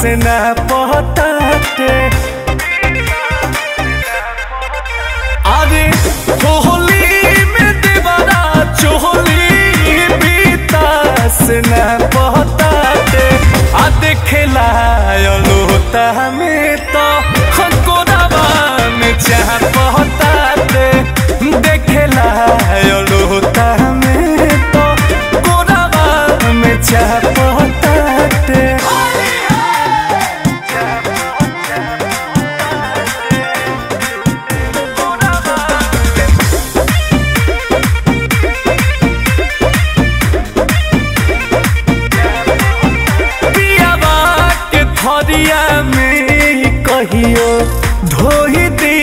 से न पहताटे अरे होली में देवरा चोली बीता से न पहताटे आ देखेला लोता में तो चाह पहताटे कहियो धोई दी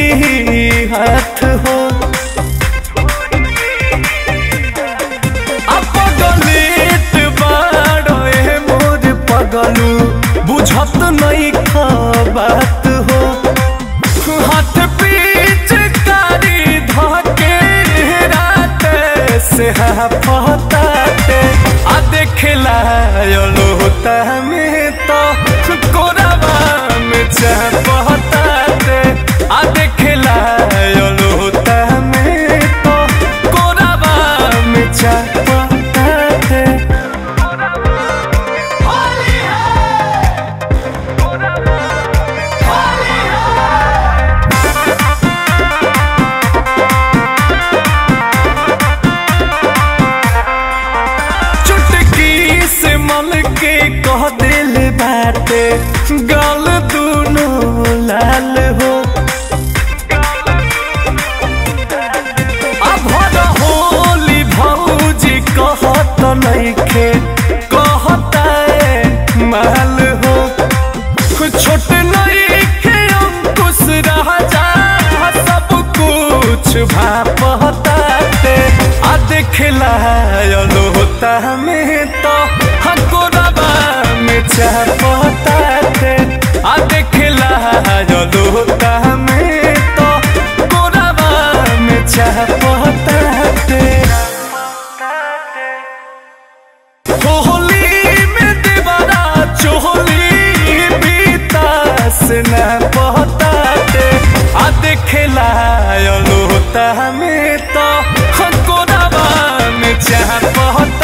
हाथ हो। बुझत नहीं बात हो। हाथ पीछ कारी धके रात, से पहताते आ देखला यो लोता में चाह चुटकी से मल के कह दिल बाटे गल नइखे कहता माल हो छोट नइखे अंकुश राजा सब कुछ भापताते आ देखला लोता में तो हकोरबा में चाह पताते आ देखला लोता में तो कोरबा में चाह लोता में तो दबा में चाह पहता